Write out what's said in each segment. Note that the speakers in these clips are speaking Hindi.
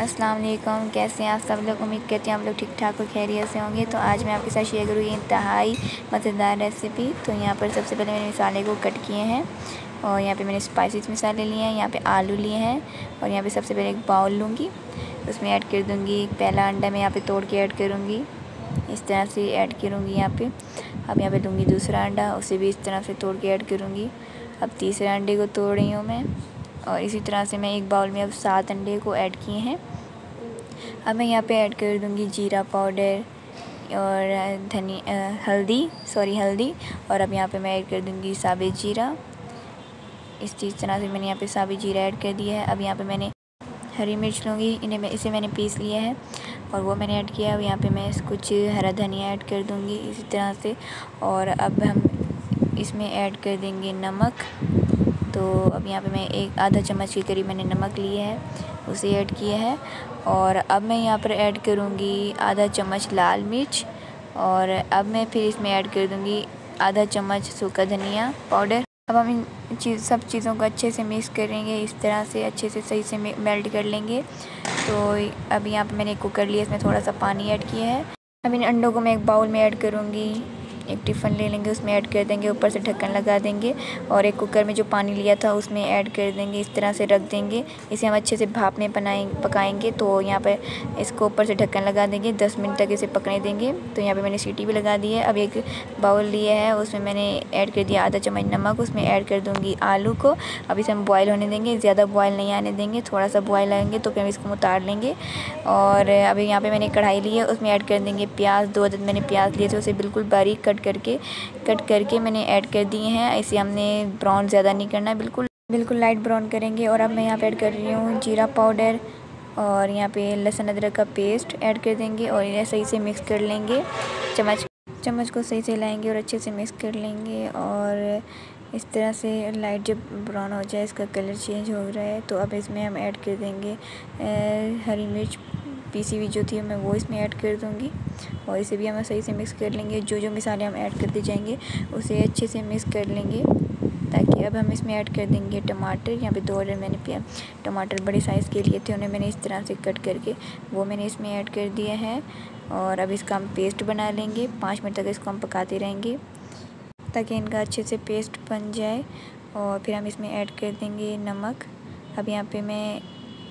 अस्सलाम वालेकुम कैसे हैं आप सब लोग? उम्मीद करती हैं आप लोग ठीक ठाक और खैरियत से होंगे। तो आज मैं आपके साथ शेयर करूँगी इंतहाई मज़ेदार रेसिपी। तो यहाँ पर सबसे पहले मैंने मसाले को कट किए हैं और यहाँ पे मैंने स्पाइसेस मसाले लिए हैं, यहाँ पे आलू लिए हैं और यहाँ पे सबसे पहले एक बाउल लूँगी। उसमें ऐड कर दूँगी पहला अंडा मैं यहाँ पर तोड़ के ऐड करूँगी। इस तरह से ऐड करूँगी यहाँ पर अब यहाँ पर लूँगी दूसरा अंडा, उसे भी इस तरह से तोड़ के ऐड करूँगी। अब तीसरे अंडे को तोड़ रही हूँ मैं। और इसी तरह से मैं एक बाउल में अब सात अंडे को ऐड किए हैं। अब मैं यहाँ पे ऐड कर दूँगी जीरा पाउडर और धनी हल्दी, सॉरी हल्दी। और अब यहाँ पे मैं ऐड कर दूँगी साबित जीरा। इस चीज़ तरह से मैंने यहाँ पे साबित जीरा ऐड कर दिया है। अब यहाँ पे मैंने हरी मिर्च लूँगी, इन्हें मैं, इसे मैंने पीस लिया है और वो मैंने ऐड किया अब यहाँ पे मैं कुछ हरा धनिया ऐड कर दूँगी इसी तरह से। और अब हम इसमें ऐड कर देंगे नमक। तो अब यहाँ पे मैं एक आधा चम्मच के करीब मैंने नमक लिया है, उसे ऐड किया है और अब मैं यहाँ पर ऐड करूँगी आधा चम्मच लाल मिर्च और अब मैं फिर इसमें ऐड कर दूँगी आधा चम्मच सूखा धनिया पाउडर। अब हम इन चीज़, सब चीज़ों को अच्छे से मिक्स करेंगे, इस तरह से अच्छे से सही से मेल्ट कर लेंगे। तो अब यहाँ पर मैंने कुकर लिया, इसमें थोड़ा सा पानी ऐड किया है। अब इन अंडों को मैं एक बाउल में ऐड करूँगी। एक टिफ़न ले लेंगे, उसमें ऐड कर देंगे, ऊपर से ढक्कन लगा देंगे और एक कुकर में जो पानी लिया था उसमें ऐड कर देंगे, इस तरह से रख देंगे। इसे हम अच्छे से भाप में बनाएँगे पकाएँगे तो यहाँ पर इसको ऊपर से ढक्कन लगा देंगे, दस मिनट तक इसे पकने देंगे। तो यहाँ पर मैंने सीटी भी लगा दी है, अब एक बाउल लिया है, उसमें मैंने ऐड कर दिया आधा चम्मच नमक, उसमें ऐड कर दूँगी आलू को। अब इसे हम बॉयल होने देंगे, ज़्यादा बॉयल नहीं आने देंगे थोड़ा सा बॉयल आएँगे तो फिर हम इसको उतार लेंगे। और अभी यहाँ पर मैंने कढ़ाई ली है, उसमें ऐड कर देंगे प्याज, दो अदद मैंने प्याज लिए थे, उसे बिल्कुल बारीक कट करके कट करके मैंने ऐड कर दिए हैं। इसे हमने ब्राउन ज़्यादा नहीं करना है बिल्कुल बिल्कुल लाइट ब्राउन करेंगे। और अब मैं यहाँ पे ऐड कर रही हूँ जीरा पाउडर और यहाँ पे लहसुन अदरक का पेस्ट ऐड कर देंगे और इन्हें सही से मिक्स कर लेंगे। चम्मच चम्मच को सही से लाएँगे और अच्छे से मिक्स कर लेंगे। और इस तरह से लाइट जब ब्राउन हो जाए, इसका कलर चेंज हो रहा है तो अब इसमें हम ऐड कर देंगे हरी मिर्च पीसी हुई जो थी मैं वो इसमें ऐड कर दूँगी। और इसे भी हम सही से मिक्स कर लेंगे। जो जो मिसाले हम ऐड करते जाएँगे, उसे अच्छे से मिक्स कर लेंगे, ताकि अब हम इसमें ऐड कर देंगे टमाटर। यहाँ पे दो ऑर्डर मैंने पिया टमाटर बड़े साइज़ के लिए थे, उन्हें मैंने इस तरह से कट करके वो मैंने इसमें ऐड कर दिया है। और अब इसका हम पेस्ट बना लेंगे। पाँच मिनट तक इसको हम पकाते रहेंगे, ताकि इनका अच्छे से पेस्ट बन जाए। और फिर हम इसमें ऐड कर देंगे नमक। अब यहाँ पे मैं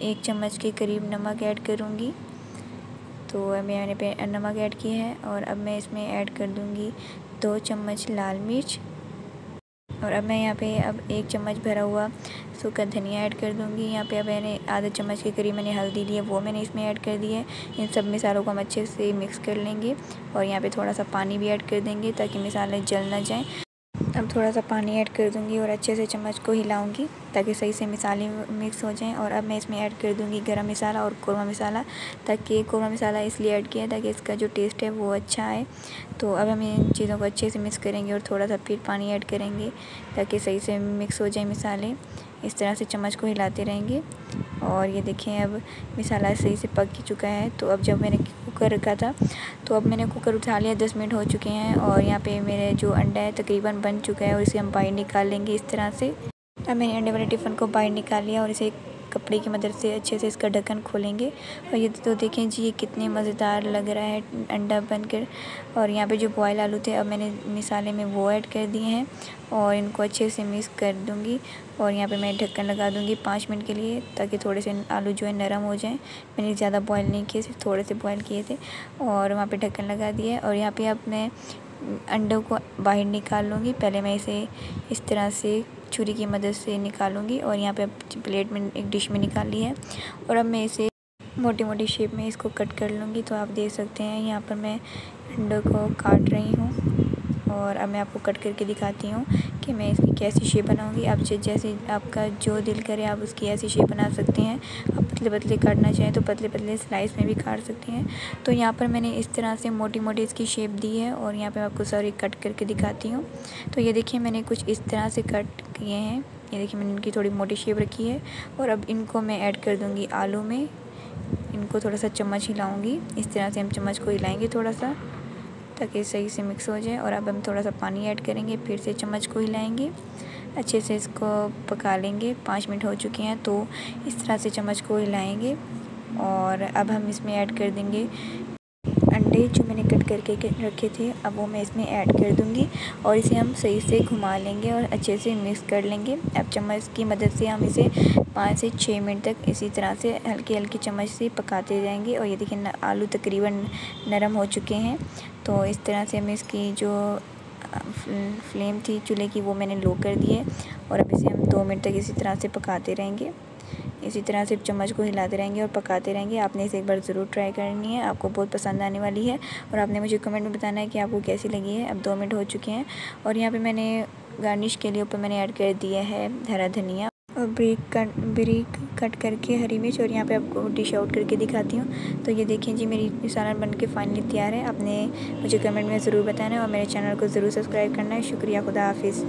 एक चम्मच के करीब नमक ऐड करूँगी। तो अब मैंने पे नमक ऐड किया है और अब मैं इसमें ऐड कर दूँगी दो चम्मच लाल मिर्च। और अब मैं यहाँ पे अब एक चम्मच भरा हुआ सूखा धनिया ऐड कर दूँगी। यहाँ पे अब मैंने आधा चम्मच के करीब मैंने हल्दी ली है, वो मैंने इसमें ऐड कर दी है। इन सब मिसालों को हम अच्छे से मिक्स कर लेंगे और यहाँ पे थोड़ा सा पानी भी ऐड कर देंगे ताकि मिसाले जल ना जाएँ। थोड़ा सा पानी ऐड कर दूँगी और अच्छे से चम्मच को हिलाऊँगी ताकि सही से मिसाले मिक्स हो जाएँ और अब मैं इसमें ऐड कर दूँगी गरम मसाला और कौरमा मसाला ताकि कौरमा मसाला इसलिए ऐड किया ताकि इसका जो टेस्ट है वो अच्छा आए। तो अब हम इन चीज़ों को अच्छे से मिक्स करेंगे और थोड़ा सा फिर पानी ऐड करेंगे ताकि सही से मिक्स हो जाए मसाले। इस तरह से चम्मच को हिलाते रहेंगे। और ये देखें, अब मसाला सही से पक ही चुका है। तो अब जब मैंने कुकर रखा था तो अब मैंने कुकर उठा लिया। दस मिनट हो चुके हैं और यहाँ पे मेरे जो अंडा है तकरीबन बन चुका है और इसे हम बाहर निकाल लेंगे इस तरह से। अब मैंने अंडे वाले टिफ़न को बाहर निकाल लिया और इसे कपड़े की मदद से अच्छे से इसका ढक्कन खोलेंगे। और ये तो देखें जी, ये कितने मज़ेदार लग रहा है अंडा बनकर। और यहाँ पे जो बॉयल आलू थे, अब मैंने मिसाले में वो ऐड कर दिए हैं और इनको अच्छे से मिक्स कर दूँगी। और यहाँ पे मैं ढक्कन लगा दूँगी पाँच मिनट के लिए ताकि थोड़े से आलू जो है नरम हो जाएँ। मैंने ज़्यादा बॉयल नहीं किए, सिर्फ़ थोड़े से बॉयल किए थे और वहाँ पे ढक्कन लगा दिया और यहाँ पे अब मैं अंडों को बाहर निकाल लूँगी। पहले मैं इसे इस तरह से छुरी की मदद से निकालूँगी और यहाँ पे प्लेट में एक डिश में निकाल ली है। और अब मैं इसे मोटी मोटी शेप में इसको कट कर लूँगी। तो आप देख सकते हैं यहाँ पर मैं अंडों को काट रही हूँ। और अब मैं आपको कट करके दिखाती हूँ कि मैं इसकी कैसी शेप बनाऊँगी। आप जैसे आपका जो दिल करे, आप उसकी ऐसी शेप बना सकते हैं। आप पतले पतले काटना चाहें तो पतले पतले स्लाइस में भी काट सकते हैं। तो यहाँ पर मैंने इस तरह से मोटी मोटी इसकी शेप दी है और यहाँ पर आपको सारी कट करके दिखाती हूँ। तो ये देखिए मैंने कुछ इस तरह से कट किए हैं। ये देखिए मैंने इनकी थोड़ी मोटी शेप रखी है और अब इनको मैं ऐड कर दूँगी आलू में। इनको थोड़ा सा चम्मच हिलाऊँगी। इस तरह से हम चम्मच को हिलाएँगे थोड़ा सा। ताकि सही से मिक्स हो जाए और अब हम थोड़ा सा पानी ऐड करेंगे, फिर से चम्मच को हिलाएँगे। अच्छे से इसको पका लेंगे। पाँच मिनट हो चुके हैं तो इस तरह से चम्मच को हिलाएँगे और अब हम इसमें ऐड कर देंगे अंडे जो मैंने कट करके रखे थे। अब वो मैं इसमें ऐड कर दूँगी और इसे हम सही से घुमा लेंगे और अच्छे से मिक्स कर लेंगे। अब चम्मच की मदद से हम इसे पाँच से छः मिनट तक इसी तरह से हल्की हल्की चम्मच से पकाते जाएँगे और ये देखिए आलू तकरीबन नरम हो चुके हैं। तो इस तरह से हम इसकी जो फ्लेम थी चूल्हे की, वो मैंने लो कर दी है और अब इसे हम दो मिनट तक इसी तरह से पकाते रहेंगे। इसी तरह से चम्मच को हिलाते रहेंगे और पकाते रहेंगे। आपने इसे एक बार ज़रूर ट्राई करनी है, आपको बहुत पसंद आने वाली है और आपने मुझे कमेंट में बताना है कि आपको कैसी लगी है। अब दो मिनट हो चुके हैं और यहाँ पे मैंने गार्निश के लिए ऊपर मैंने ऐड कर दिया है हरा धनिया। और ब्रिक कट ब्रिक कट करके हरी मिर्च और यहाँ पे आपको डिश आउट करके दिखाती हूँ। तो ये देखें जी, मेरी सालन बन के फाइनली तैयार है। आपने मुझे कमेंट में ज़रूर बताना और मेरे चैनल को ज़रूर सब्सक्राइब करना है। शुक्रिया, खुदा हाफिज़।